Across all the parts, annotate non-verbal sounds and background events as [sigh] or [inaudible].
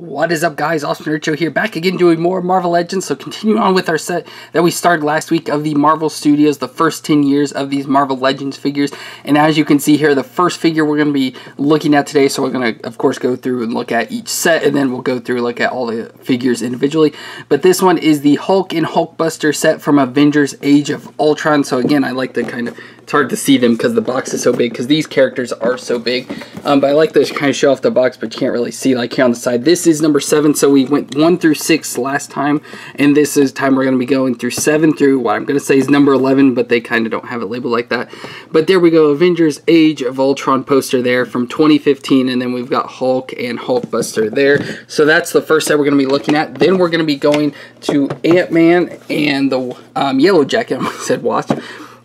What is up guys, Austin Richo here, back again doing more Marvel Legends, so continuing on with our set that we started last week of the Marvel Studios, the first 10 years of these Marvel Legends figures, and as you can see here, the first figure we're going to be looking at today, so we're going to of course go through and look at each set, and then we'll go through look at all the figures individually, but this one is the Hulk and Hulkbuster set from Avengers Age of Ultron, so again, I like to kind of it's hard to see them because the box is so big because these characters are so big. Um, but I like to kind of show off the box, but you can't really see like here on the side. This is number seven, so we went one through six last time, and this is time we're going to be going through seven through what I'm going to say is number 11, but they kind of don't have it labeled like that. But there we go, Avengers Age of Ultron poster there from 2015, and then we've got Hulk and Hulkbuster there. So that's the first set we're going to be looking at. Then we're going to be going to Ant-Man and the um, Yellow Jacket, [laughs] I said Wasp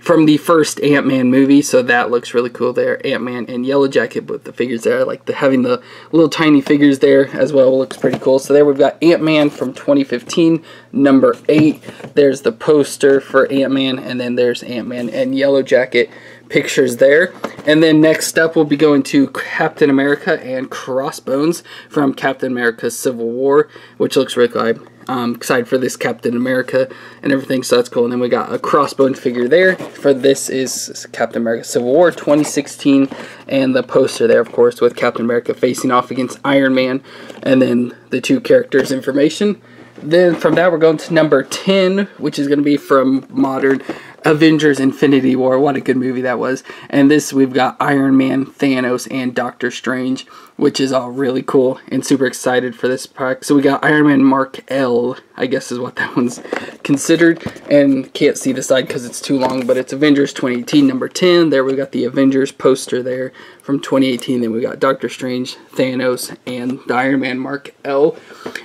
from the first Ant-Man movie, so that looks really cool there. Ant-Man and Yellow Jacket with the figures there. I like the, having the little tiny figures there as well. Looks pretty cool. So there we've got Ant-Man from 2015, number 8. There's the poster for Ant-Man, and then there's Ant-Man and Yellow Jacket pictures there. And then next up, we'll be going to Captain America and Crossbones from Captain America Civil War, which looks really cool. Um, I'm excited for this Captain America and everything, so that's cool. And then we got a Crossbones figure there. For this is Captain America Civil War 2016, and the poster there, of course, with Captain America facing off against Iron Man, and then the two characters' information. Then from that, we're going to number 10, which is going to be from Modern Avengers Infinity War. What a good movie that was. And this, we've got Iron Man, Thanos, and Doctor Strange which is all really cool and super excited for this pack. So we got Iron Man Mark L, I guess is what that one's considered, and can't see the side because it's too long, but it's Avengers 2018 number 10. There we got the Avengers poster there from 2018. Then we got Doctor Strange, Thanos, and the Iron Man Mark L.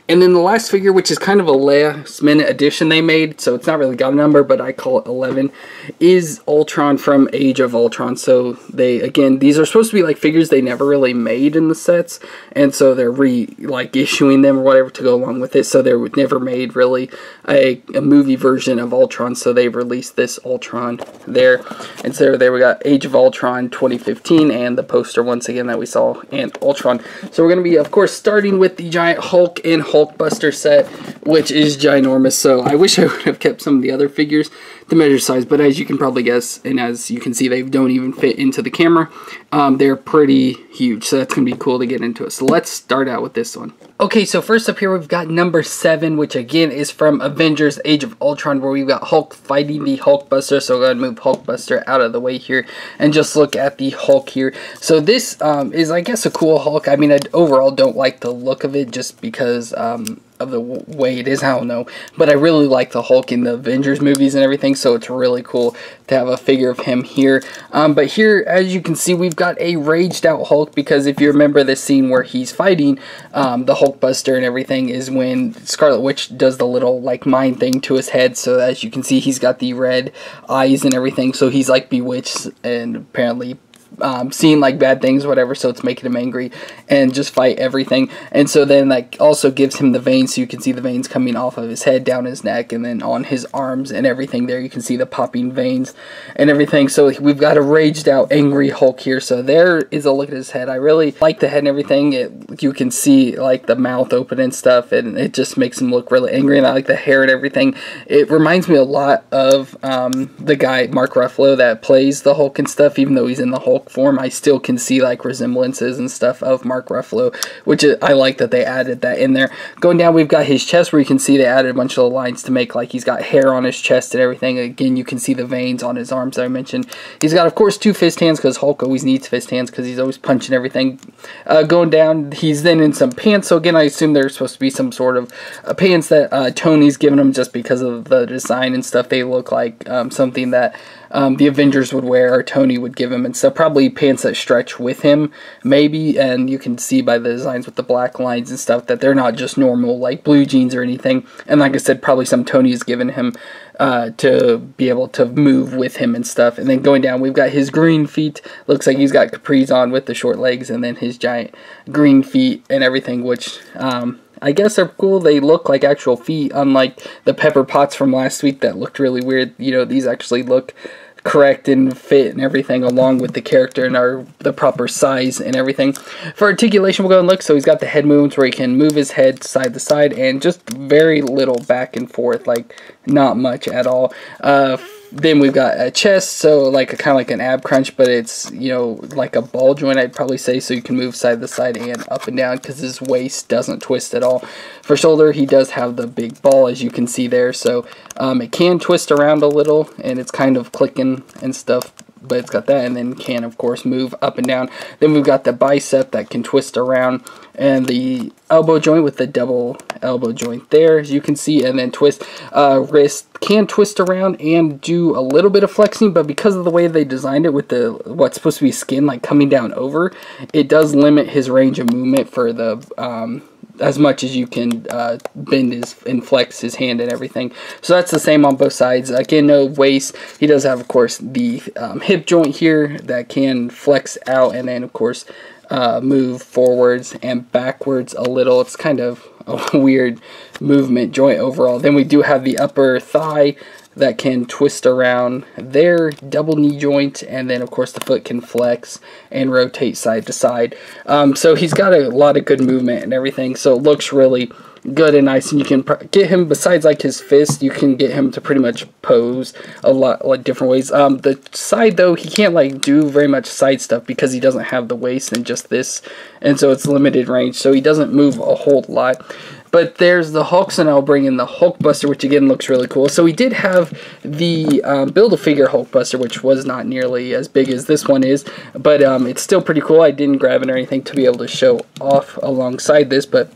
And then the last figure, which is kind of a last minute addition they made, so it's not really got a number, but I call it 11, is Ultron from Age of Ultron. So they, again, these are supposed to be like figures they never really made in the sets, and so they're re like issuing them or whatever to go along with it. So they were never made really a, a movie version of Ultron, so they released this Ultron there. And so there we got Age of Ultron 2015 and the poster once again that we saw and Ultron. So we're gonna be of course starting with the giant Hulk and Hulkbuster set, which is ginormous. So I wish I [laughs] would have kept some of the other figures the measure size, but as you can probably guess, and as you can see, they don't even fit into the camera. Um, they're pretty huge, so that's going to be cool to get into it. So let's start out with this one. Okay, so first up here, we've got number 7, which again is from Avengers Age of Ultron, where we've got Hulk fighting the Hulkbuster. So going to move Hulkbuster out of the way here and just look at the Hulk here. So this um, is, I guess, a cool Hulk. I mean, I overall don't like the look of it just because... Um, of the way it is. I don't know, but I really like the Hulk in the Avengers movies and everything, so it's really cool to have a figure of him here. Um, but here, as you can see, we've got a raged out Hulk because if you remember the scene where he's fighting um, the Hulkbuster and everything is when Scarlet Witch does the little like mind thing to his head. So as you can see, he's got the red eyes and everything, so he's like bewitched and apparently um, seeing like bad things, whatever, so it's making him angry and just fight everything. And so then like also gives him the veins, so you can see the veins coming off of his head, down his neck, and then on his arms and everything. There you can see the popping veins and everything. So we've got a raged out, angry Hulk here. So there is a look at his head. I really like the head and everything. It, you can see like the mouth open and stuff, and it just makes him look really angry. And I like the hair and everything. It reminds me a lot of um, the guy Mark Ruffalo that plays the Hulk and stuff, even though he's in the Hulk Hulk form, I still can see like resemblances and stuff of Mark Ruffalo, which I like that they added that in there. Going down, we've got his chest where you can see they added a bunch of lines to make like he's got hair on his chest and everything. Again, you can see the veins on his arms that I mentioned. He's got, of course, two fist hands because Hulk always needs fist hands because he's always punching everything. Uh, going down, he's then in some pants. So again, I assume there's supposed to be some sort of uh, pants that uh, Tony's given him just because of the design and stuff. They look like um, something that um, the Avengers would wear or Tony would give him and stuff. Probably pants that stretch with him, maybe. And you can see by the designs with the black lines and stuff that they're not just normal like blue jeans or anything. And like I said, probably some Tony has given him uh, to be able to move with him and stuff. And then going down, we've got his green feet. Looks like he's got capris on with the short legs, and then his giant green feet and everything, which um, I guess they're cool. They look like actual feet, unlike the Pepper Potts from last week that looked really weird. You know, these actually look correct and fit and everything along with the character and our the proper size and everything. For articulation, we'll go and look. So he's got the head movements where he can move his head side to side and just very little back and forth, like not much at all. Uh, then we've got a chest, so like a kind of like an ab crunch, but it's you know like a ball joint, I'd probably say, so you can move side to side and up and down because his waist doesn't twist at all. For shoulder, he does have the big ball, as you can see there, so um, it can twist around a little, and it's kind of clicking and stuff but it's got that and then can of course move up and down then we've got the bicep that can twist around and the elbow joint with the double elbow joint there as you can see and then twist uh, wrist can twist around and do a little bit of flexing but because of the way they designed it with the what's supposed to be skin like coming down over it does limit his range of movement for the um, as much as you can uh, bend his and flex his hand and everything. So that's the same on both sides. Again, no waist. He does have, of course, the um, hip joint here that can flex out and then, of course, uh, move forwards and backwards a little. It's kind of a [laughs] weird movement joint overall. Then we do have the upper thigh that can twist around their double knee joint and then of course the foot can flex and rotate side to side um, so he's got a lot of good movement and everything so it looks really good and nice and you can get him besides like his fist you can get him to pretty much pose a lot like different ways um the side though he can't like do very much side stuff because he doesn't have the waist and just this and so it's limited range so he doesn't move a whole lot but there's the Hulk, and I'll bring in the Hulkbuster, which again looks really cool. So we did have the um, Build-A-Figure Hulkbuster, which was not nearly as big as this one is, but um, it's still pretty cool. I didn't grab it or anything to be able to show off alongside this, but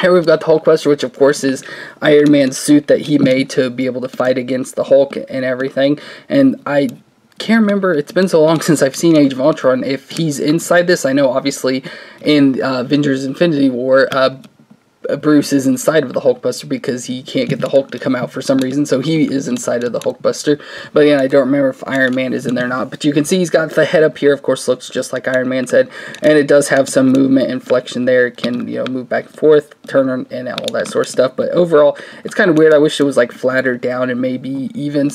here we've got the Hulkbuster, which of course is Iron Man's suit that he made to be able to fight against the Hulk and everything. And I can't remember. It's been so long [laughs] since I've seen Age of Ultron. If he's inside this, I know obviously in uh, Avengers Infinity War, uh, Bruce is inside of the Hulkbuster because he can't get the Hulk to come out for some reason, so he is inside of the Hulkbuster. But again, I don't remember if Iron Man is in there or not. But you can see he's got the head up here, of course, looks just like Iron Man's head, and it does have some movement and flexion there. It can, you know, move back and forth, turn on and all that sort of stuff. But overall, it's kind of weird. I wish it was like flatter down and maybe even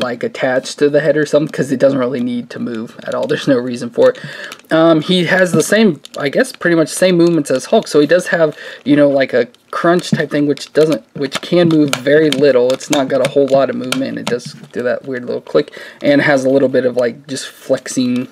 like attached to the head or something because it doesn't really need to move at all. [laughs] There's no reason for it. Um, he has the same, I guess, pretty much same movements as Hulk. So he does have, you know, like a crunch type thing, which doesn't, which can move very little. It's not got a whole lot of movement. It does do that weird little click, and has a little bit of like just flexing.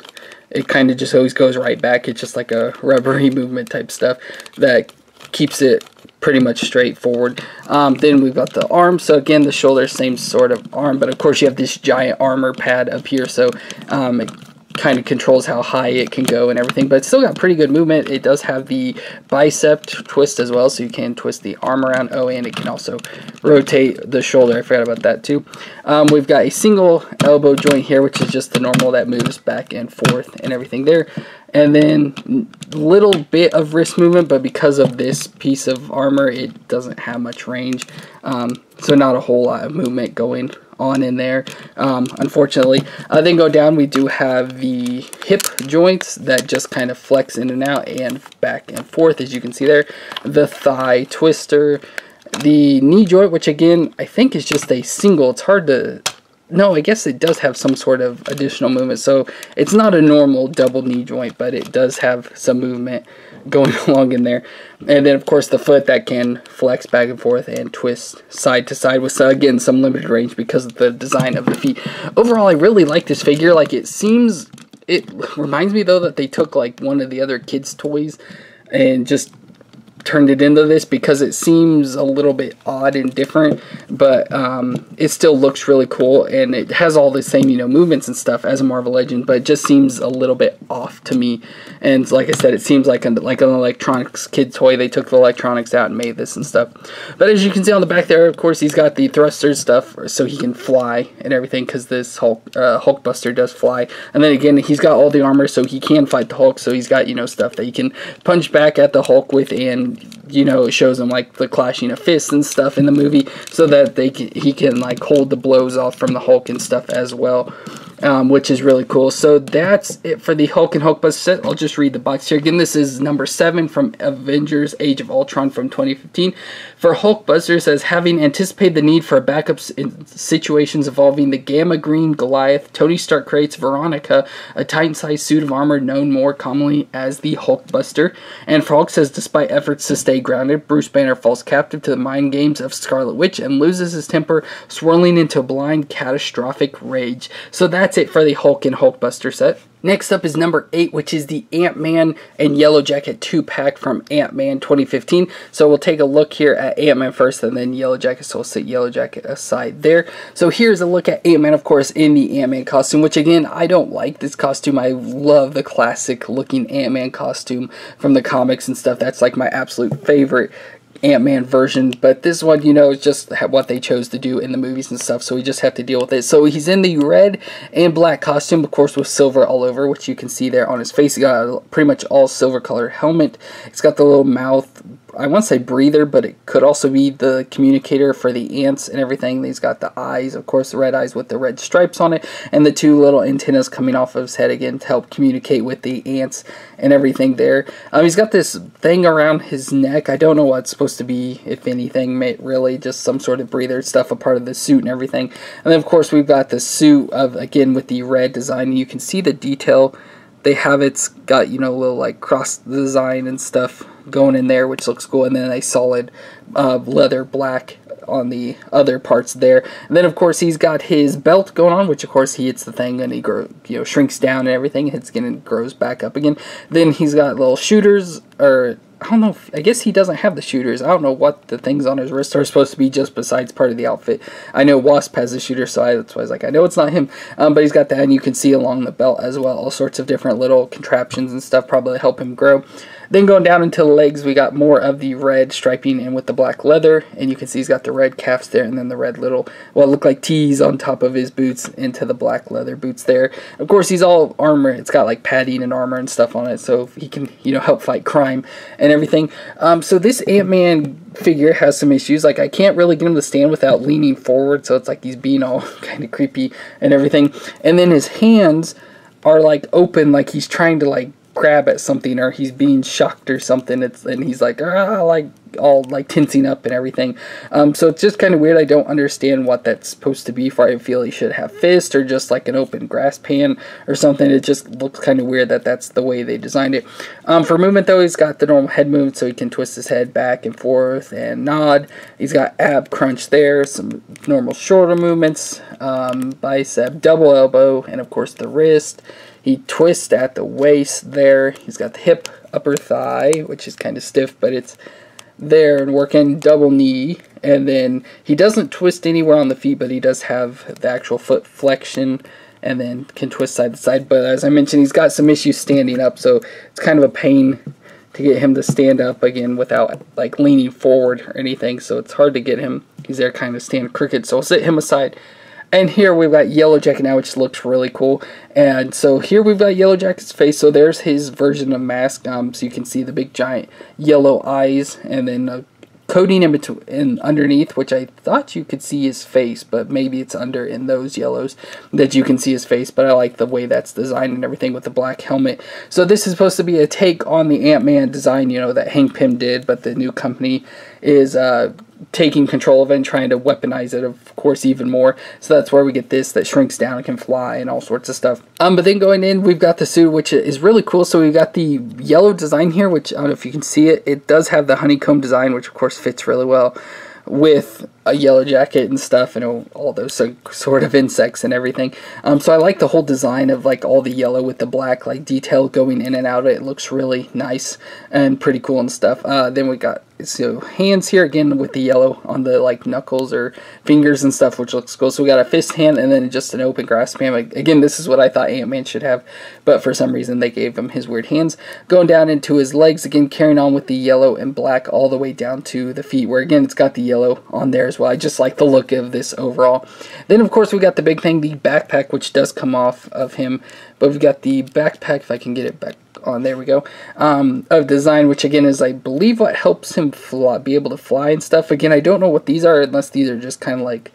It kind of just always goes right back. It's just like a rubbery [laughs] movement type stuff that keeps it pretty much straightforward. Um, then we've got the arm. So again, the shoulder, same sort of arm, but of course you have this giant armor pad up here. So um, it kind of controls how high it can go and everything, but it's still got pretty good movement. It does have the bicep twist as well, so you can twist the arm around. Oh, and it can also rotate the shoulder. I forgot about that too. Um, we've got a single elbow joint here, which is just the normal that moves back and forth and everything there. And then little bit of wrist movement, but because of this piece of armor, it doesn't have much range. Um, so not a whole lot of movement going on in there, um, unfortunately. Uh, then go down, we do have the hip joints that just kind of flex in and out and back and forth, as you can see there. The thigh twister, the knee joint, which again, I think is just a single. It's hard to no, I guess it does have some sort of additional movement. So it's not a normal double knee joint, but it does have some movement going [laughs] along in there. And then, of course, the foot that can flex back and forth and twist side to side with, again, some limited range because of the design of the feet. Overall, I really like this figure. Like, it seems... It reminds me, though, that they took, like, one of the other kids' toys and just turned it into this because it seems a little bit odd and different, but um, it still looks really cool and it has all the same, you know, movements and stuff as a Marvel Legend, but it just seems a little bit off to me. And like I said, it seems like an, like an electronics kid toy. They took the electronics out and made this and stuff. But as you can see on the back there, of course, he's got the thrusters stuff so he can fly and everything because this Hulk uh, Hulkbuster does fly. And then again, he's got all the armor so he can fight the Hulk. So he's got, you know, stuff that he can punch back at the Hulk with and Dank you know, it shows him like the clashing of fists and stuff in the movie, so that they can, he can like hold the blows off from the Hulk and stuff as well. um, which is really cool. So that's it for the Hulk and Hulkbuster set. I'll just read the box here. Again, this is number 7 from Avengers Age of Ultron from 2015. For Hulkbuster says, having anticipated the need for backups in situations involving the Gamma Green Goliath, Tony Stark creates Veronica, a Titan-sized suit of armor known more commonly as the Hulkbuster. And for says, despite efforts to stay grounded, Bruce Banner falls captive to the mind games of Scarlet Witch and loses his temper, swirling into blind, catastrophic rage. So that's it for the Hulk and Hulkbuster set. Next up is number 8, which is the Ant-Man and Yellow Jacket 2-pack from Ant-Man 2015. So we'll take a look here at Ant-Man first and then Yellow Jacket, so we'll set Yellow Jacket aside there. So here's a look at Ant-Man, of course, in the Ant-Man costume, which again, I don't like this costume. I love the classic looking Ant-Man costume from the comics and stuff. That's like my absolute favorite Ant-Man version, but this one, you know, is just what they chose to do in the movies and stuff, so we just have to deal with it. So he's in the red and black costume, of course, with silver all over, which you can see there on his face. He got pretty much all silver colored helmet. It's got the little mouth I want to say breather, but it could also be the communicator for the ants and everything. He's got the eyes, of course, the red eyes with the red stripes on it, and the two little antennas coming off of his head again to help communicate with the ants and everything there. Um, he's got this thing around his neck. I don't know what it's supposed to be, if anything, really just some sort of breather stuff, a part of the suit and everything. And then, of course, we've got the suit of again with the red design. You can see the detail they have it's got you know a little like cross design and stuff going in there which looks cool and then a solid uh, leather black on the other parts there and then of course he's got his belt going on which of course he hits the thing and he grow, you know shrinks down and everything hits again and grows back up again then he's got little shooters or I don't know. If, I guess he doesn't have the shooters. I don't know what the things on his wrist are supposed to be just besides part of the outfit. I know Wasp has a shooter, so I, that's why I was like, I know it's not him. Um, but he's got that, and you can see along the belt as well, all sorts of different little contraptions and stuff probably help him grow. Then going down into the legs, we got more of the red striping and with the black leather. And you can see he's got the red calves there and then the red little, what look like T's on top of his boots into the black leather boots there. Of course, he's all armor. It's got like padding and armor and stuff on it. So he can, you know, help fight crime and everything. Um, so this Ant-Man figure has some issues. Like I can't really get him to stand without leaning forward. So it's like he's being all [laughs] kind of creepy and everything. And then his hands are like open like he's trying to like grab at something or he's being shocked or something it's and he's like ah, like all like tensing up and everything. Um, so it's just kind of weird I don't understand what that's supposed to be for I feel he should have fist or just like an open grass pan or something it just looks kind of weird that that's the way they designed it. Um, for movement though he's got the normal head movement so he can twist his head back and forth and nod. He's got ab crunch there some normal shoulder movements um, bicep double elbow and of course the wrist he twists at the waist there. He's got the hip, upper thigh, which is kind of stiff, but it's there and working double knee. And then he doesn't twist anywhere on the feet, but he does have the actual foot flexion and then can twist side to side. But as I mentioned, he's got some issues standing up, so it's kind of a pain to get him to stand up again without like leaning forward or anything. So it's hard to get him. He's there kind of stand crooked. So I'll set him aside and here we've got Yellow Jacket now, which looks really cool. And so here we've got Yellow Jacket's face. So there's his version of mask. Um, so you can see the big giant yellow eyes, and then uh, coating in between and underneath, which I thought you could see his face, but maybe it's under in those yellows that you can see his face. But I like the way that's designed and everything with the black helmet. So this is supposed to be a take on the Ant Man design, you know, that Hank Pym did, but the new company is uh, taking control of it and trying to weaponize it, of course, even more. So that's where we get this that shrinks down and can fly and all sorts of stuff. Um, but then going in, we've got the suit, which is really cool. So we've got the yellow design here, which I don't know if you can see it. It does have the honeycomb design, which of course fits really well with a yellow jacket and stuff and all those sort of insects and everything. Um, so I like the whole design of like all the yellow with the black like detail going in and out. It looks really nice and pretty cool and stuff. Uh, then we got so hands here again with the yellow on the like knuckles or fingers and stuff which looks cool so we got a fist hand and then just an open grasp hand again this is what I thought Ant-Man should have but for some reason they gave him his weird hands going down into his legs again carrying on with the yellow and black all the way down to the feet where again it's got the yellow on there as well I just like the look of this overall then of course we got the big thing the backpack which does come off of him but we've got the backpack if I can get it back on there we go um, of design which again is I believe what helps him fly, be able to fly and stuff again I don't know what these are unless these are just kind of like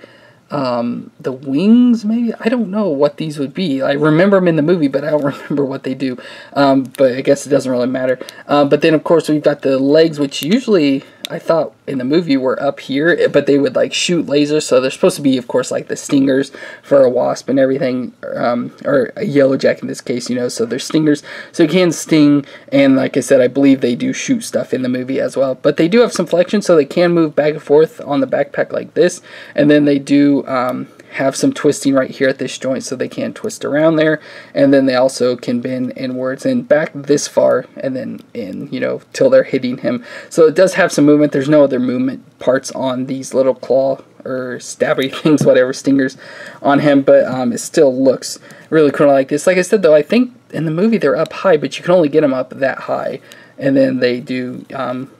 um, the wings, maybe I don't know what these would be. I remember them in the movie, but I don't [laughs] remember what they do. Um, but I guess it doesn't really matter. Um, but then of course we've got the legs, which usually I thought in the movie were up here, but they would like shoot lasers. So they're supposed to be, of course, like the stingers for a wasp and everything, um, or a yellow jack in this case, you know. So they're stingers, so it can sting. And like I said, I believe they do shoot stuff in the movie as well. But they do have some flexion, so they can move back and forth on the backpack like this. And then they do um, have some twisting right here at this joint so they can twist around there. And then they also can bend inwards and back this far and then in you know till they're hitting him. So it does have some movement. There's no other movement parts on these little claw or stabby [laughs] things whatever stingers on him but um, it still looks really cool like this. Like I said though I think in the movie they're up high but you can only get them up that high. And then they do um,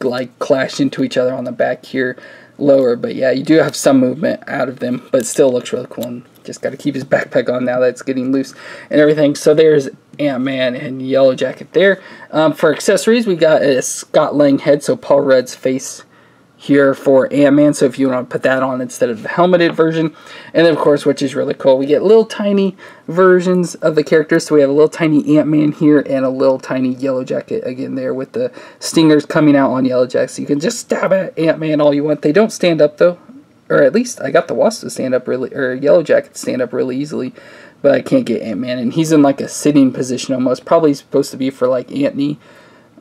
like clash into each other on the back here lower. But yeah, you do have some movement out of them, but still looks really cool. And just got to keep his backpack on now that it's getting loose and everything. So there's Ant-Man and Yellow Jacket there. Um, for accessories, we got a Scott Lang head, so Paul Rudd's face here for Ant-Man, so if you want to put that on instead of the helmeted version. And then, of course, which is really cool, we get little tiny versions of the characters. So we have a little tiny Ant-Man here and a little tiny Yellow Jacket again there with the stingers coming out on Yellow Jacket. So you can just stab at Ant-Man all you want. They don't stand up, though. Or at least I got the Wasp to stand up really, or Yellow Jacket to stand up really easily. But I can't get Ant-Man. And he's in like a sitting position almost. Probably supposed to be for like Antony,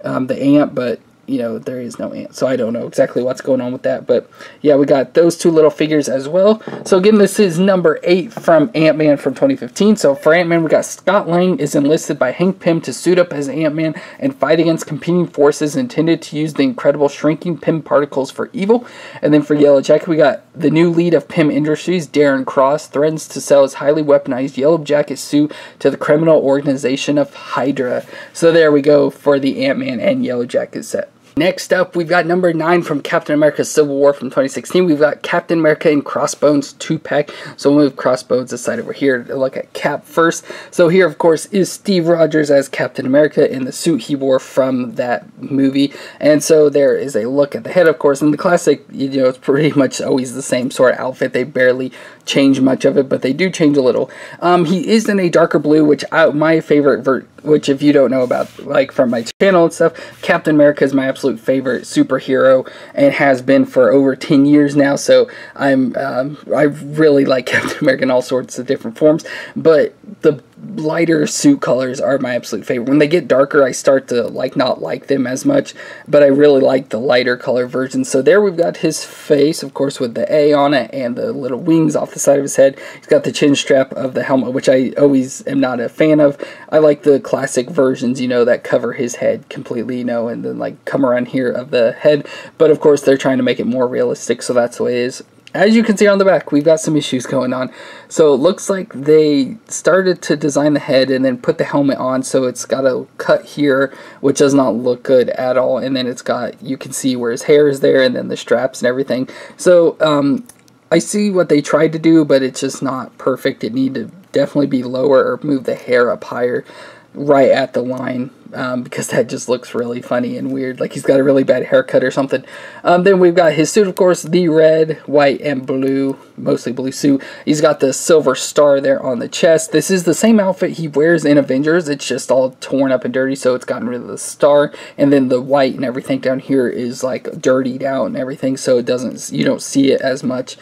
um, the ant, but you know, there is no ant. So I don't know exactly what's going on with that. But yeah, we got those two little figures as well. So again, this is number eight from Ant-Man from 2015. So for Ant-Man, we got Scott Lang is enlisted by Hank Pym to suit up as Ant-Man and fight against competing forces intended to use the incredible shrinking Pym particles for evil. And then for Yellow Jacket, we got the new lead of Pym Industries, Darren Cross, threatens to sell his highly weaponized Yellow Jacket suit to the criminal organization of Hydra. So there we go for the Ant-Man and Yellow Jacket set. Next up, we've got number 9 from Captain America Civil War from 2016. We've got Captain America and Crossbones 2-pack. So we'll move Crossbones aside over here to look at Cap first. So here, of course, is Steve Rogers as Captain America in the suit he wore from that movie. And so there is a look at the head, of course. And the classic, you know, it's pretty [laughs] much always the same sort of outfit. They barely change much of it, but they do change a little. Um, he is in a darker blue, which I, my favorite, which if you don't know about, like from my channel and stuff, Captain America is my absolute favorite superhero and has been for over 10 years now. So I'm, um, I really like [laughs] Captain America in all sorts of different forms, but the lighter suit colors are my absolute favorite. When they get darker, I start to like not like them as much, but I really like the lighter color version. So there we've got his face, of course, with the A on it and the little wings off the side of his head. He's got the chin strap of the helmet, which I always am not a fan of. I like the classic versions, you know, that cover his head completely, you know, and then like come around here of the head. But of course, they're trying to make it more realistic, so that's the way it is as you can see on the back, we've got some issues going on. So it looks like they started to design the head and then put the helmet on. So it's got a cut here, which does not look good at all. And then it's got, you can see where his hair is there and then the straps and everything. So um, I see what they tried to do, but it's just not perfect. It need to definitely be lower or move the hair up higher right at the line um, because that just looks really funny and weird. Like he's got a really bad haircut or something. Um, then we've got his suit, of course, the red, white, and blue, mostly blue suit. He's got the silver star there on the chest. This is the same outfit he wears in Avengers. It's just all torn up and dirty, so it's gotten rid of the star. And then the white and everything down here is like dirtied out and everything, so it doesn't, you don't see it as much.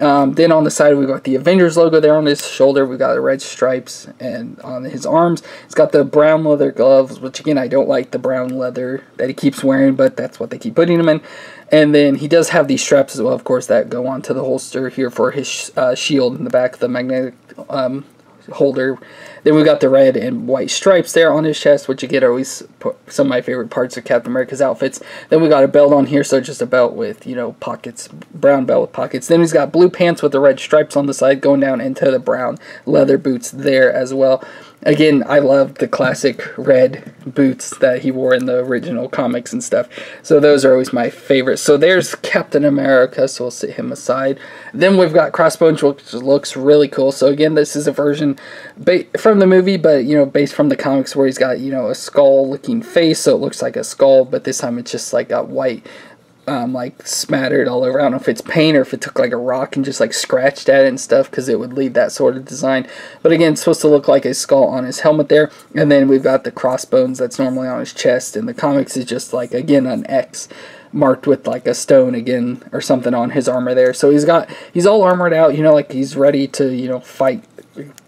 Um, then on the side we've got the Avengers logo there on his shoulder. We've got the red stripes and on his arms. He's got the brown leather gloves, which again I don't like the brown leather that he keeps wearing, but that's what they keep putting him in. And then he does have these straps as well, of course, that go onto the holster here for his uh, shield in the back, the magnetic um, holder. Then we got the red and white stripes there on his chest, which again are always some of my favorite parts of Captain America's outfits. Then we got a belt on here, so just a belt with, you know, pockets, brown belt with pockets. Then he's got blue pants with the red stripes on the side going down into the brown leather boots there as well. Again, I love the classic red boots that he wore in the original comics and stuff. So those are always my favorites. So there's Captain America, so we'll sit him aside. Then we've got Crossbones, which looks really cool. So again, this is a version from the movie, but you know, based from the comics where he's got, you know, a skull looking face, so it looks like a skull, but this time it's just like got white um, like smattered all over. I don't know if it's paint or if it took like a rock and just like scratched at it and stuff because it would leave that sort of design. But again, it's supposed to look like a skull on his helmet there. And then we've got the crossbones that's normally on his chest. And the comics is just like, again, an X marked with like a stone again or something on his armor there. So he's got, he's all armored out, you know, like he's ready to, you know, fight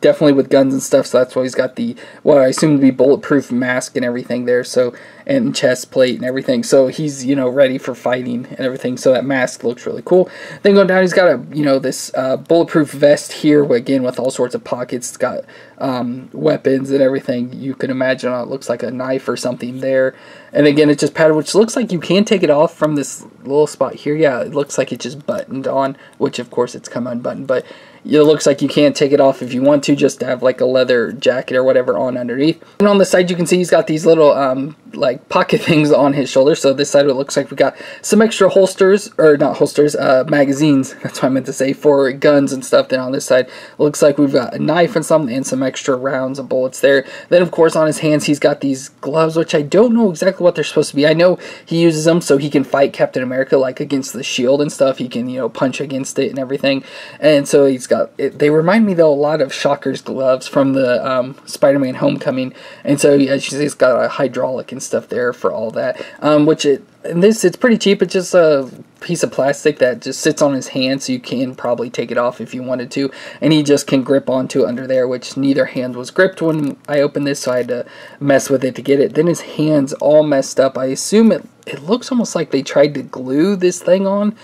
definitely with guns and stuff. So that's why he's got the what I assume to be bulletproof mask and everything there. So and chest plate and everything. So he's you know ready for fighting and everything. So that mask looks really cool. Then going down, he's got a you know this uh, bulletproof vest here again with all sorts of pockets. It's got um, weapons and everything you can imagine. It looks like a knife or something there. And again, it's just padded, which looks like you can take it off from this little spot here. Yeah, it looks like it's just buttoned on, which of course it's come unbuttoned, but it looks like you can't take it off if you want to, just to have like a leather jacket or whatever on underneath. And on the side, you can see he's got these little um, like pocket things on his shoulder. So this side, it looks like we got some extra holsters, or not holsters, uh, magazines. [laughs] That's what I meant to say for guns and stuff. Then on this side, looks like we've got a knife and something, and some extra rounds of bullets there. Then of course on his hands, he's got these gloves, which I don't know exactly what they're supposed to be. I know he uses them so he can fight Captain America like against the shield and stuff. He can you know punch against it and everything. And so he's got it, they remind me though a lot of Shocker's gloves from the um, Spider-Man Homecoming, and so as you see, it's got a hydraulic and stuff there for all that. Um, which it and this it's pretty cheap. It's just a piece of plastic that just sits on his hand, so you can probably take it off if you wanted to, and he just can grip onto under there. Which neither hand was gripped when I opened this, so I had to mess with it to get it. Then his hands all messed up. I assume it it looks almost like they tried to glue this thing on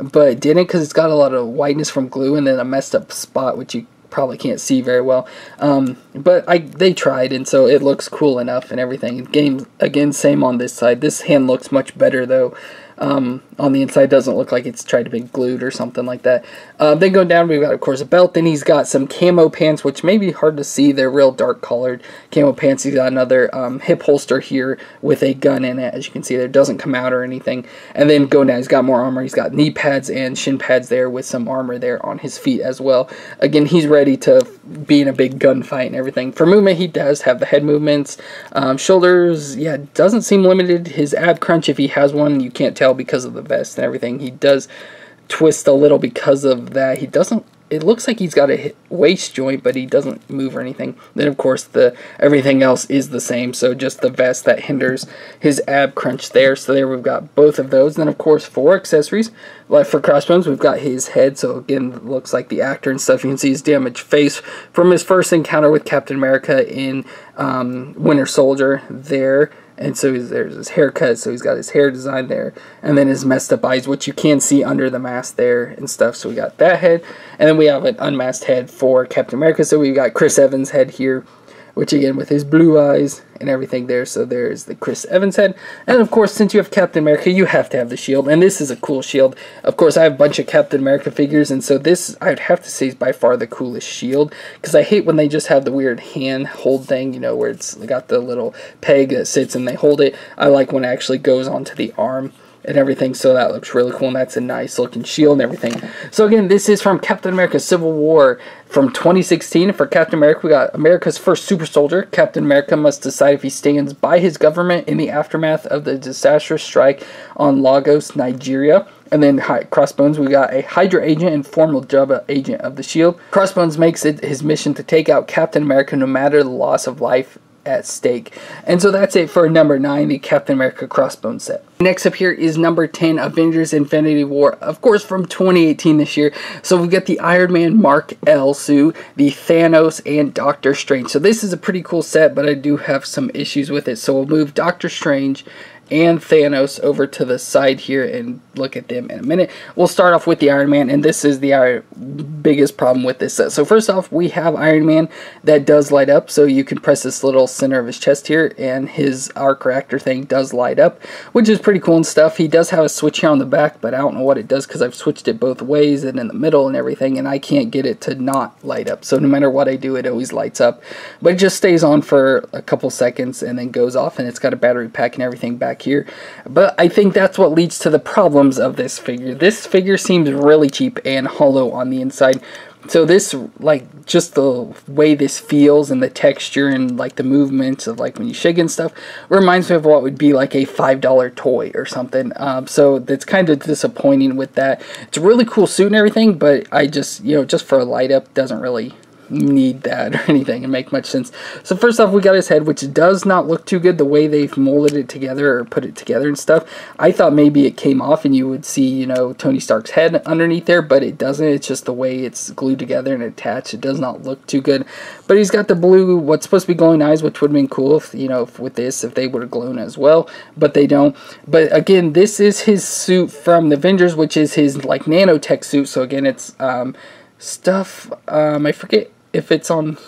but didn't because it's got a lot of whiteness from glue and then a messed up spot which you probably can't see very well. Um, but I they tried and so it looks cool enough and everything. Game again same on this side. This hand looks much better though um, on the inside doesn't look like it's tried to be glued or something like that. Uh, then going down, we've got, of course, a belt. Then he's got some camo pants, which may be hard to see. They're real dark colored camo pants. He's got another um, hip holster here with a gun in it. As you can see, there doesn't come out or anything. And then going down, he's got more armor. He's got knee pads and shin pads there with some armor there on his feet as well. Again, he's ready to be in a big gunfight and everything. For movement, he does have the head movements. Um, shoulders, yeah, doesn't seem limited. His ab crunch, if he has one, you can't tell because of the vest and everything. He does twist a little because of that. He doesn't. It looks like he's got a waist joint, but he doesn't move or anything. Then of course the everything else is the same. So just the vest that hinders his ab crunch there. So there we've got both of those. Then of course four accessories. Like for Crossbones, we've got his head. So again, looks like the actor and stuff. You can see his damaged face from his first encounter with Captain America in um, Winter Soldier there and so there's his haircut, so he's got his hair design there, and then his messed up eyes, which you can see under the mask there and stuff. So we got that head, and then we have an unmasked head for Captain America. So we've got Chris Evans' head here, which again with his blue eyes and everything there. So there's the Chris Evans head. And of course, since you have Captain America, you have to have the shield. And this is a cool shield. Of course, I have a bunch of Captain America figures. And so this, I'd have to say, is by far the coolest shield. Because I hate when they just have the weird hand hold thing, you know, where it's got the little peg that sits and they hold it. I like when it actually goes onto the arm and everything. So that looks really cool, and that's a nice looking shield and everything. So again, this is from Captain America Civil War from 2016. For Captain America, we got America's first super soldier. Captain America must decide if he stands by his government in the aftermath of the disastrous strike on Lagos, Nigeria. And then Crossbones, we got a Hydra agent and formal job agent of the Shield. Crossbones makes it his mission to take out Captain America no matter the loss of life at stake. And so that's it for number 9, the Captain America Crossbone set. Next up here is number 10, Avengers Infinity War, of course from 2018 this year. So we've got the Iron Man Mark L suit, the Thanos, and Doctor Strange. So this is a pretty cool set, but I do have some issues with it. So we'll move Doctor Strange and Thanos over to the side here and look at them in a minute. We'll start off with the Iron Man, and this is the our biggest problem with this set. So first off, we have Iron Man that does light up, so you can press this little center of his chest here, and his arc reactor thing does light up, which is pretty cool and stuff. He does have a switch here on the back, but I don't know what it does because I've switched it both ways and in the middle and everything, and I can't get it to not light up. So no matter what I do, it always lights up, but it just stays on for a couple seconds and then goes off, and it's got a battery pack and everything back back here. But I think that's what leads to the problems of this figure. This figure seems really cheap and hollow on the inside. So this, like, just the way this feels and the texture and, like, the movements of, like, when you shake and stuff, reminds me of what would be, like, a $5 toy or something. Um, so that's kind of disappointing with that. It's a really cool suit and everything, but I just, you know, just for a light up, doesn't really need that or [laughs] anything and make much sense. So first off, we got his head, which does not look too good the way they've molded it together or put it together and stuff. I thought maybe it came off and you would see, you know, Tony Stark's head underneath there, but it doesn't. It's just the way it's glued together and attached. It does not look too good. But he's got the blue, what's supposed to be glowing eyes, which would have been cool if, you know, if with this, if they would have glown as well, but they don't. But again, this is his suit from the Avengers, which is his, like, nanotech suit. So again, it's, um, stuff, um, I forget if it's on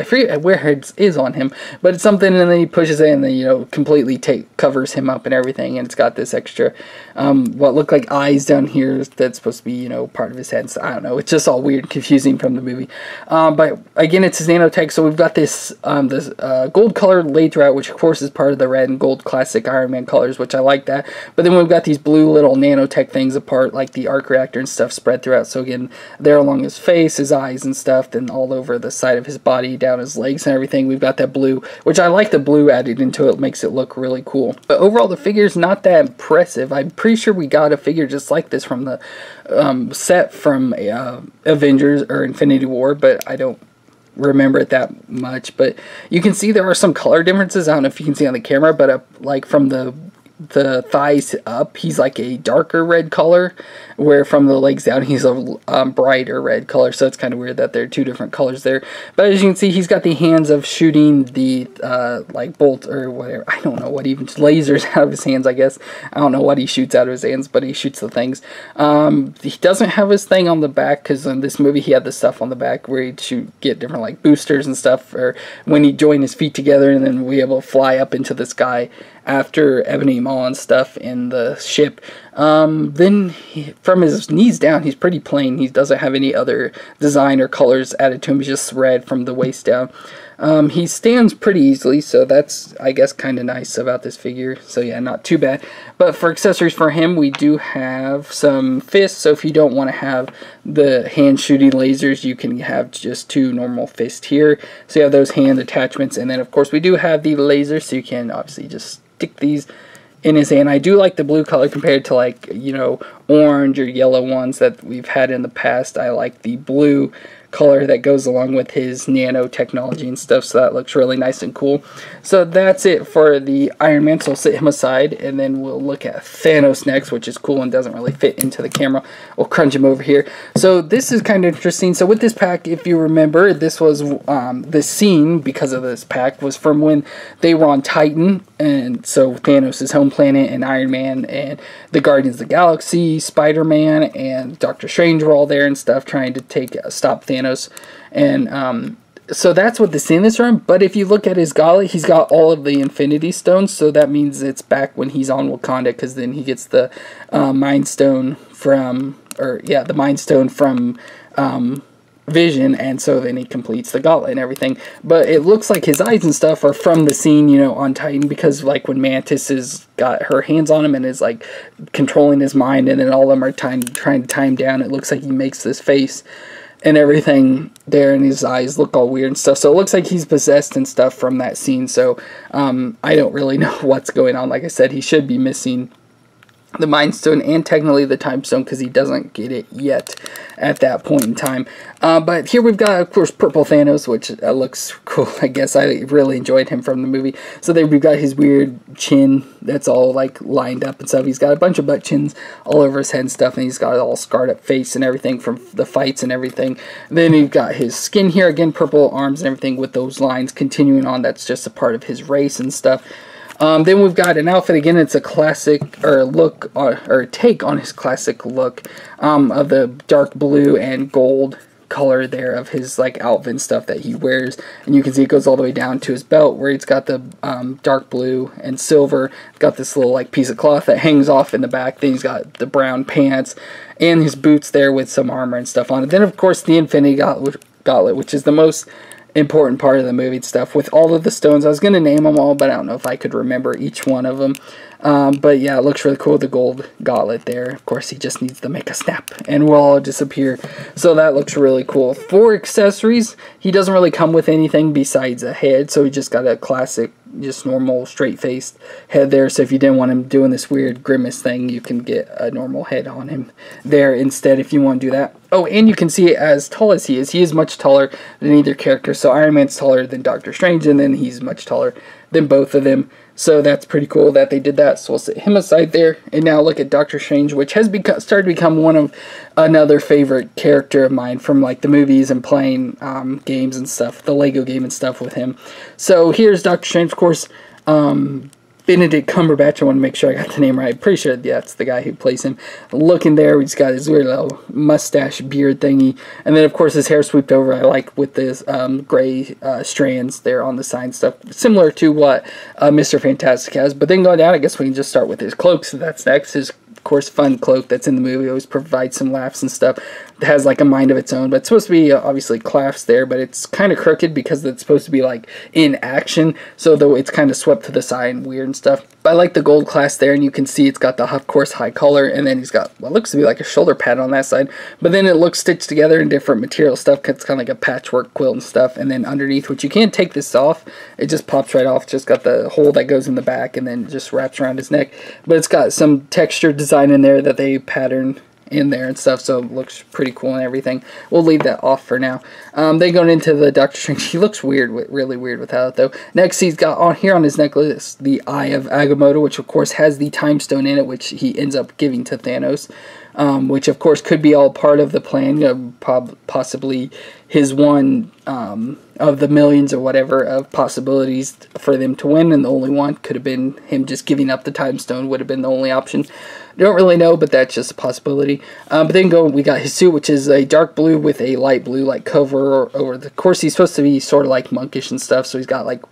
I forget where it is on him, but it's something, and then he pushes it, and then you know completely take covers him up and everything, and it's got this extra, um, what look like eyes down here that's supposed to be you know part of his head. So I don't know, it's just all weird, confusing from the movie. Um, but again, it's his nanotech, so we've got this um, this uh, gold colored laid throughout, which of course is part of the red and gold classic Iron Man colors, which I like that. But then we've got these blue little nanotech things apart, like the arc reactor and stuff spread throughout. So again, there along his face, his eyes and stuff, then all over the side of his body down down his legs and everything. We've got that blue, which I like the blue added into it. Makes it look really cool. But overall, the figure's not that impressive. I'm pretty sure we got a figure just like this from the um, set from uh, Avengers or Infinity War, but I don't remember it that much but you can see there are some color differences i don't know if you can see on the camera but uh, like from the the thighs up, he's like a darker red color, where from the legs down, he's a um, brighter red color. So it's kind of weird that there are two different colors there. But as you can see, he's got the hands of shooting the uh, like bolt or whatever. I don't know what even lasers [laughs] out of his hands. I guess I don't know what he shoots out of his hands, but he shoots the things. Um, he doesn't have his thing on the back because in this movie he had the stuff on the back where he'd shoot get different like boosters and stuff, or when he joined his feet together and then we able to fly up into the sky after Ebony Maw and stuff in the ship. Um, then he, from his knees down, he's pretty plain. He doesn't have any other design or colors added to him. He's just red from the waist down. Um, he stands pretty easily, so that's, I guess, kind of nice about this figure. So yeah, not too bad. But for accessories for him, we do have some fists. So if you don't want to have the hand shooting lasers, you can have just two normal fists here. So you have those hand attachments. And then, of course, we do have the laser, so you can obviously just stick these in his hand. I do like the blue color compared to like, you know, orange or yellow ones that we've had in the past. I like the blue color that goes along with his nanotechnology and stuff, so that looks really nice and cool. So that's it for the Iron Man, so I'll set him aside, and then we'll look at Thanos next, which is cool and doesn't really fit into the camera. We'll crunch him over here. So this is kind of interesting. So with this pack, if you remember, this was, um, the scene, because of this pack, was from when they were on Titan, and so Thanos' home planet, and Iron Man, and the Guardians of the Galaxy, Spider-Man, and Doctor Strange were all there and stuff, trying to take, uh, stop Thanos Thanos, and um, so that's what the scene is from. But if you look at his gauntlet, he's got all of the Infinity Stones, so that means it's back when he's on Wakanda, because then he gets the uh, Mind Stone from, or yeah, the Mind Stone from. Um, Vision, and so then he completes the gauntlet and everything. But it looks like his eyes and stuff are from the scene, you know, on Titan, because like when Mantis has got her hands on him and is like controlling his mind, and then all of them are trying, trying to tie him down, it looks like he makes this face and everything there and his eyes look all weird and stuff. So it looks like he's possessed and stuff from that scene. So um, i don't really [laughs] know what's going on. Like i said he should be missing the Mind Stone and technically the Time Stone because he doesn't get it yet at that point in time. Uh, but here we've got, of course, Purple Thanos, which uh, looks [laughs] cool. I guess I really enjoyed him from the movie. So there we've got his weird chin that's all like lined up and stuff. He's got a bunch of butt chins all over his head and stuff, and he's got all scarred up face and everything from the fights and everything. And then you've got his skin here again, purple arms and everything with those lines continuing on. That's just a part of his race and stuff. Um, then we've got an outfit again. It's a classic or look or, or take on his classic look um, of the dark blue and gold color there of his like outfit and stuff that he wears. And you can see it goes all the way down to his belt where he's got the um, dark blue and silver. Got this little like piece of cloth that hangs off in the back. Then he's got the brown pants and his boots there with some armor and stuff on it. Then of course the infinity gauntlet, gauntlet which is the most important part of the movie stuff with all of the stones. I was going to name them all, but I don't know if I could remember each one of them. Um, but yeah, it looks really cool. The gold gauntlet there. Of course, he just needs to make a snap and we'll all disappear. So that looks really cool. For accessories, he doesn't really come with anything besides a head. So he just got a classic, just normal straight-faced head there. So if you didn't want him doing this weird grimace thing, you can get a normal head on him there instead if you want to do that. Oh, and you can see as tall as he is. He is much taller than either character. So Iron Man's taller than Doctor Strange, and then he's much taller than both of them. So that's pretty cool that they did that. So we'll set him aside there. And now look at Doctor Strange, which has become, started to become one of another favorite character of mine from like the movies and playing um, games and stuff, the Lego game and stuff with him. So here's Doctor Strange, of course. Um, Benedict Cumberbatch. I want to make sure I got the name right. Pretty sure that's the guy who plays him. Looking there, he's got his weird little mustache beard thingy, and then of course his hair swooped over. I like with this um, gray uh, strands there on the side stuff, similar to what uh, Mister Fantastic has. But then going down, I guess we can just start with his cloak. So that's next. His of course, fun cloak that's in the movie always provides some laughs and stuff. Has like a mind of its own, but it's supposed to be uh, obviously clasps there, but it's kind of crooked because it's supposed to be like in action. So though it's kind of swept to the side and weird and stuff. But I like the gold clasp there, and you can see it's got the of course high collar, and then he's got what looks to be like a shoulder pad on that side. But then it looks stitched together in different material stuff. It's kind of like a patchwork quilt and stuff. And then underneath, which you can't take this off, it just pops right off. Just got the hole that goes in the back, and then just wraps around his neck. But it's got some texture design in there that they pattern in there and stuff, so it looks pretty cool and everything. We'll leave that off for now. Um, then going into the Doctor Strange, [laughs] he looks weird, really weird without it though. Next, he's got on here on his necklace the Eye of Agamotto, which of course has the Time Stone in it, which he ends up giving to Thanos. Um, which of course could be all part of the plan, possibly his one um, of the millions or whatever of possibilities for them to win, and the only one could have been him just giving up the time stone would have been the only option. Don't really know, but that's just a possibility. Um, but then go, we got his suit, which is a dark blue with a light blue like cover over the. Course, he's supposed to be sort of like monkish and stuff, so he's got like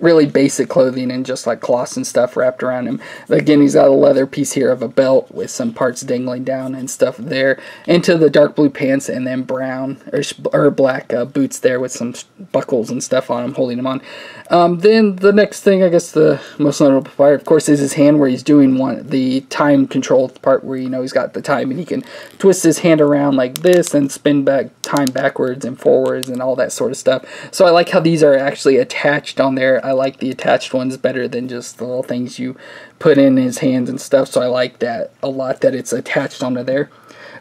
really basic clothing and just like cloths and stuff wrapped around him. Again, he's got a leather piece here of a belt with some parts dangling down and stuff there. Into the dark blue pants and then brown or, or black uh, boots there with some buckles and stuff on him, holding them on. Um, then the next thing, I guess the most notable part, of course, is his hand where he's doing one the time control part where you know he's got the time and he can twist his hand around like this and spin back time backwards and forwards and all that sort of stuff. So I like how these are actually attached on there. I like the attached ones better than just the little things you put in his hands and stuff. So I like that a lot that it's attached onto there.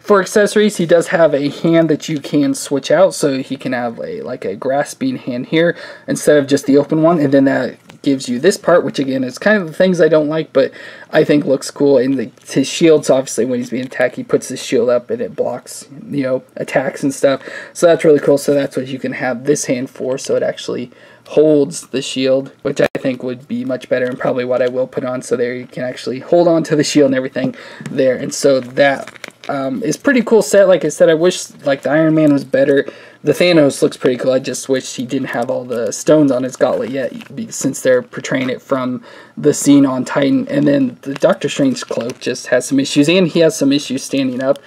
For accessories, he does have a hand that you can switch out, so he can have a like a grasping hand here instead of just the open one, and then that gives you this part, which again is kind of the things I don't like, but I think looks cool. And the, his shields, obviously, when he's being attacked, he puts his shield up and it blocks, you know, attacks and stuff. So that's really cool. So that's what you can have this hand for, so it actually holds the shield, which I think would be much better and probably what I will put on. So there you can actually hold on to the shield and everything there. And so that um, is pretty cool set. Like I said, I wish like the Iron Man was better. The Thanos looks pretty cool. I just wish he didn't have all the stones on his gauntlet yet, since they're portraying it from the scene on Titan. And then the Doctor Strange cloak just has some issues, and he has some issues standing up.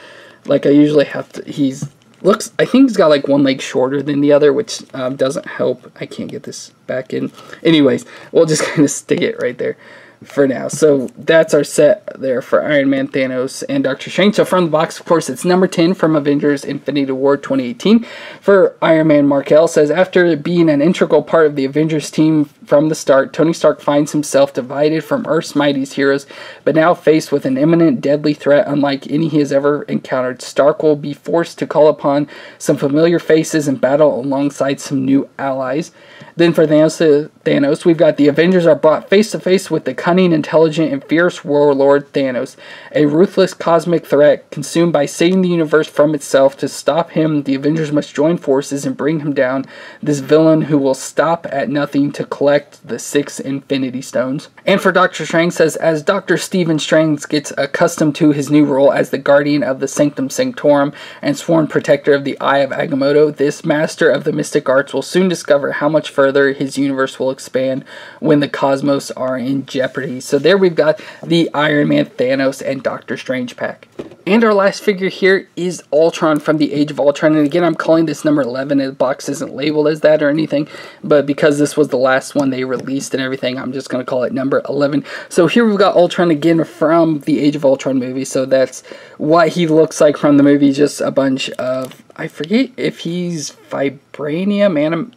Like I usually have to, he's looks I think he's got like one leg shorter than the other which um, doesn't help I can't get this back in anyways we'll just [laughs] kind of stick it right there for now. So that's our set there for Iron Man, Thanos, and Doctor Strange. So from the box, of course, it's number 10 from Avengers Infinity War 2018. For Iron Man, Mark L says, after being an integral part of the Avengers team from the start, Tony Stark finds himself divided from Earth's mightiest heroes, but now faced with an imminent deadly threat unlike any he has ever encountered. Stark will be forced to call upon some familiar faces and battle alongside some new allies. Then for Thanos, Thanos, we've got the Avengers are brought face to face with the cunning, intelligent, and fierce warlord Thanos, a ruthless cosmic threat consumed by saving the universe from itself. To stop him, the Avengers must join forces and bring him down. This villain who will stop at nothing to collect collect the six Infinity Stones. And for Doctor Strange says, as Dr. Stephen Strange gets accustomed to his new role as the guardian of the Sanctum Sanctorum and sworn protector of the Eye of Agamotto, this master of the mystic arts will soon discover how much further his universe will expand when the cosmos are in jeopardy. So there we've got the Iron Man, Thanos, and Doctor Strange pack. And our last figure here is Ultron from the Age of Ultron. And again, I'm calling this number 11. The box isn't labeled as that or anything. But because this was the last one they released and everything, I'm just going to call it number 11. So here we've got Ultron again from the Age of Ultron movie. So that's what he looks like from the movie. Just a bunch of, I forget if he's vibranium, anim,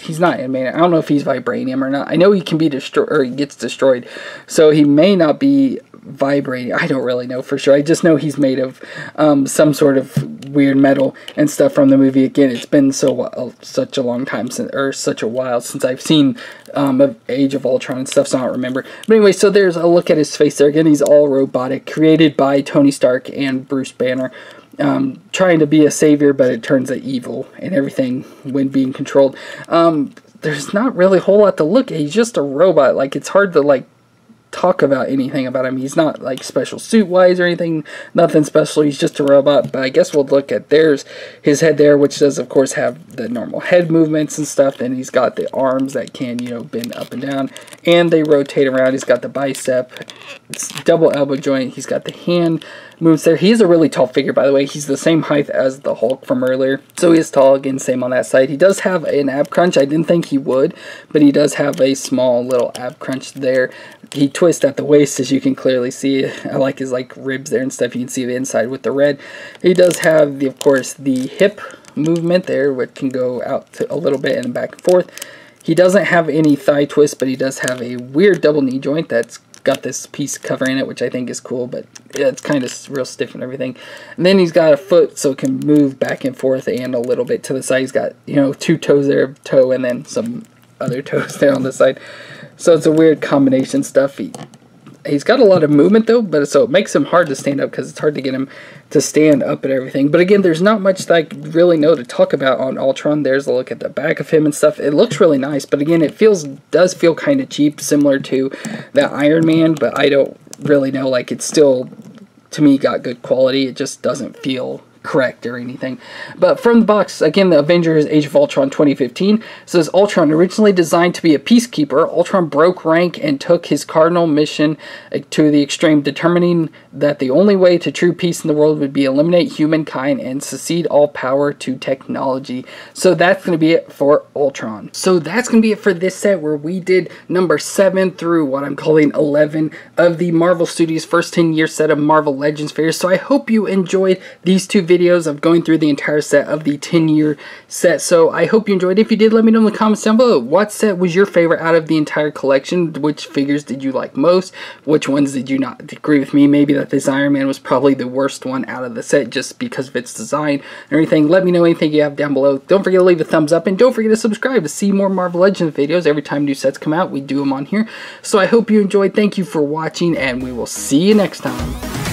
he's not man. I don't know if he's vibranium or not. I know he can be destroyed or he gets destroyed, so he may not be vibranium. I don't really know for sure. I just know he's made of um, some sort of weird metal and stuff from the movie. Again, it's been so uh, such a long time since, or such a while since I've seen um, Age of Ultron and stuff, so I don't remember. But anyway, so there's a look at his face there. Again, he's all robotic, created by Tony Stark and Bruce Banner. Um, trying to be a savior, but it turns out evil and everything when being controlled. Um, there's not really a whole lot to look at. He's just a robot. Like, it's hard to, like, talk about anything about him. He's not like special suit wise or anything, nothing special. He's just a robot. But I guess we'll look at there's his head there, which does of course have the normal head movements and stuff. And he's got the arms that can you know bend up and down, and they rotate around. He's got the bicep, it's double elbow joint. He's got the hand moves there. He's a really tall figure, by the way. He's the same height as the Hulk from earlier. So he is tall, again, same on that side. He does have an ab crunch. I didn't think he would, but he does have a small little ab crunch there. He twists at the waist, as you can clearly see. I like his like ribs there and stuff. You can see the inside with the red. He does have, the, of course, the hip movement there, which can go out to a little bit and back and forth. He doesn't have any thigh twist, but he does have a weird double knee joint that's got this piece covering it, which I think is cool, but it's kind of real stiff and everything. And then he's got a foot so it can move back and forth and a little bit to the side. He's got, you know, two toes there, toe, and then some other [laughs] toes there on the side. So it's a weird combination stuff. He, he's got a lot of movement though, but so it makes him hard to stand up because it's hard to get him to stand up and everything. But again, there's not much that I really know to talk about on Ultron. There's a look at the back of him and stuff. It looks really nice, but again, it feels does feel kind of cheap, similar to the Iron Man. But I don't really know. Like it's still to me got good quality. It just doesn't feel correct or anything. But from the box, again, the Avengers Age of Ultron 2015 says Ultron, originally designed to be a peacekeeper, Ultron broke rank and took his cardinal mission uh, to the extreme, determining that the only way to true peace in the world would be eliminate humankind and secede all power to technology. So that's going to be it for Ultron. So that's going to be it for this set where we did number 7 through what I'm calling 11 of the Marvel Studios first 10 year set of Marvel Legends figures. So I hope you enjoyed these two videos videos of going through the entire set of the 10 year set. So I hope you enjoyed. If you did, let me know in the comments down below. What set was your favorite out of the entire collection? Which figures did you like most? Which ones did you not agree with me? Maybe that this Iron Man was probably the worst one out of the set just because of its design and everything. Let me know anything you have down below. Don't forget to leave a thumbs up and don't forget to subscribe to see more Marvel Legends videos. Every time new sets come out, we do them on here. So I hope you enjoyed. Thank you for watching and we will see you next time.